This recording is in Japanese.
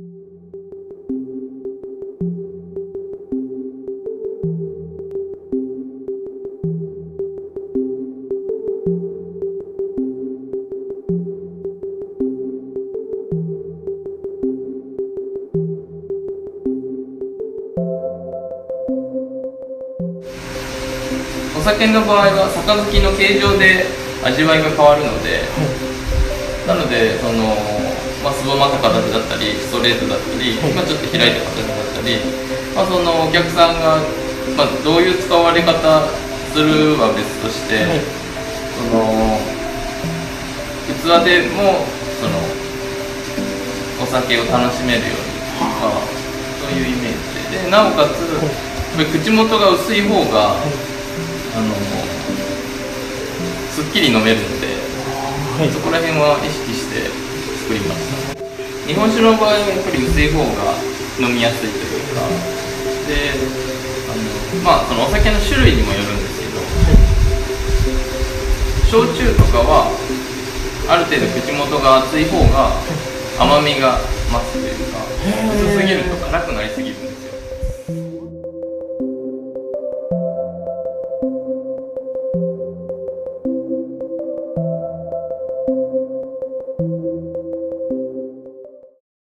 お酒の場合は杯の形状で味わいが変わるので、なのでその、まあ、すぼまった形だったりストレートだったり、まあ、ちょっと開いた形だったり、まあ、そのお客さんが、まあ、どういう使われ方するは別として、その器でもそのお酒を楽しめるようにとかそういうイメージで。でなおかつ口元が薄い方が、あのすっきり飲めるので、そこら辺は意識して作りました日本酒の場合はやっぱり薄い方が飲みやすいというかであのまあそのお酒の種類にもよるんですけど焼酎とかはある程度口元が厚い方が甘みが増すというか薄すぎると辛くなりすぎるんですよ。